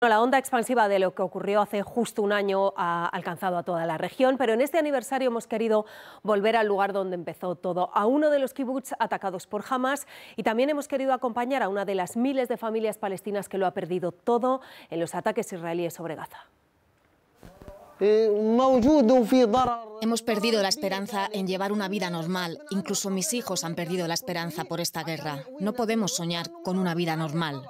La onda expansiva de lo que ocurrió hace justo un año ha alcanzado a toda la región, pero en este aniversario hemos querido volver al lugar donde empezó todo, a uno de los kibbutz atacados por Hamas y también hemos querido acompañar a una de las miles de familias palestinas que lo ha perdido todo en los ataques israelíes sobre Gaza. Hemos perdido la esperanza en llevar una vida normal. Incluso mis hijos han perdido la esperanza por esta guerra. No podemos soñar con una vida normal.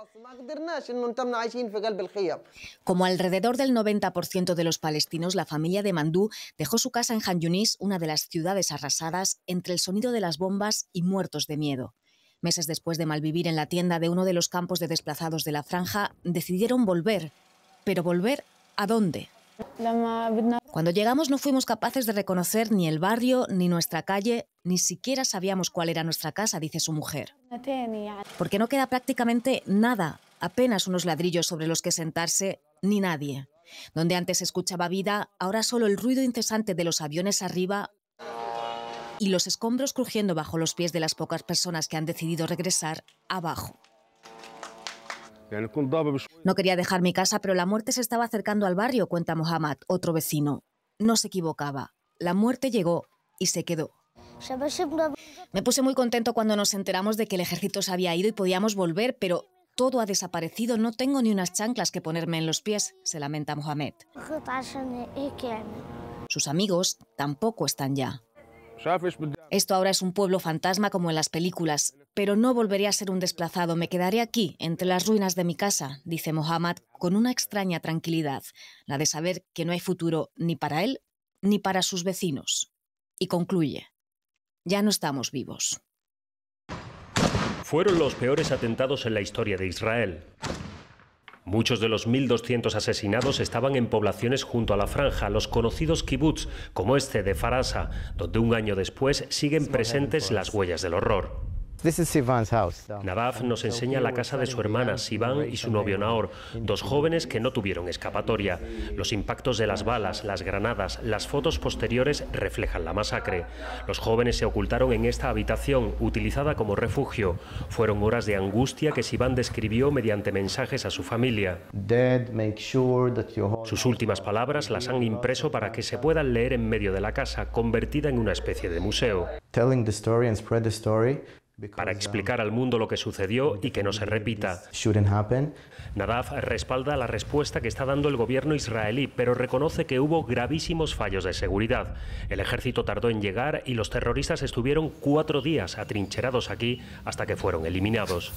Como alrededor del 90% de los palestinos, la familia de Mandú dejó su casa en Han Yunis, una de las ciudades arrasadas, entre el sonido de las bombas y muertos de miedo. Meses después de malvivir en la tienda de uno de los campos de desplazados de la franja, decidieron volver. Pero volver a dónde? Cuando llegamos no fuimos capaces de reconocer ni el barrio, ni nuestra calle, ni siquiera sabíamos cuál era nuestra casa, dice su mujer. Porque no queda prácticamente nada, apenas unos ladrillos sobre los que sentarse, ni nadie. Donde antes se escuchaba vida, ahora solo el ruido incesante de los aviones arriba y los escombros crujiendo bajo los pies de las pocas personas que han decidido regresar abajo. No quería dejar mi casa, pero la muerte se estaba acercando al barrio, cuenta Mohammad, otro vecino. No se equivocaba. La muerte llegó y se quedó. Me puse muy contento cuando nos enteramos de que el ejército se había ido y podíamos volver, pero todo ha desaparecido. No tengo ni unas chanclas que ponerme en los pies, se lamenta Mohamed. Sus amigos tampoco están ya. Esto ahora es un pueblo fantasma como en las películas, pero no volveré a ser un desplazado, me quedaré aquí, entre las ruinas de mi casa, dice Mohammad con una extraña tranquilidad, la de saber que no hay futuro ni para él ni para sus vecinos. Y concluye, ya no estamos vivos. Fueron los peores atentados en la historia de Israel. Muchos de los 1.200 asesinados estaban en poblaciones junto a la franja, los conocidos kibbutz, como este de Farasa, donde un año después siguen presentes las huellas del horror. Nadav nos enseña la casa de su hermana Sivan y su novio Naor, dos jóvenes que no tuvieron escapatoria. Los impactos de las balas, las granadas, las fotos posteriores reflejan la masacre. Los jóvenes se ocultaron en esta habitación, utilizada como refugio. Fueron horas de angustia que Sivan describió mediante mensajes a su familia. Sus últimas palabras las han impreso para que se puedan leer en medio de la casa, convertida en una especie de museo para explicar al mundo lo que sucedió y que no se repita. Nadav respalda la respuesta que está dando el gobierno israelí, pero reconoce que hubo gravísimos fallos de seguridad. El ejército tardó en llegar y los terroristas estuvieron cuatro días atrincherados aquí hasta que fueron eliminados.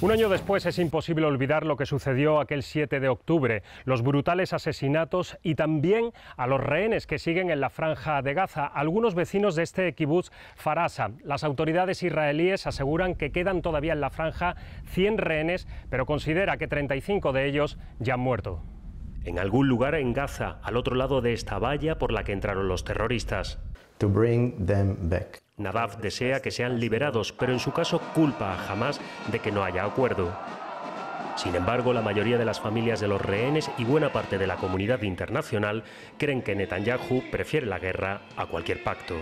Un año después es imposible olvidar lo que sucedió aquel 7 de octubre, los brutales asesinatos y también a los rehenes que siguen en la franja de Gaza. Algunos vecinos de este kibbutz Farasa. Las autoridades israelíes aseguran que quedan todavía en la franja 100 rehenes, pero considera que 35 de ellos ya han muerto. En algún lugar en Gaza, al otro lado de esta valla por la que entraron los terroristas. Nadav desea que sean liberados, pero en su caso culpa a Hamas de que no haya acuerdo. Sin embargo, la mayoría de las familias de los rehenes y buena parte de la comunidad internacional creen que Netanyahu prefiere la guerra a cualquier pacto.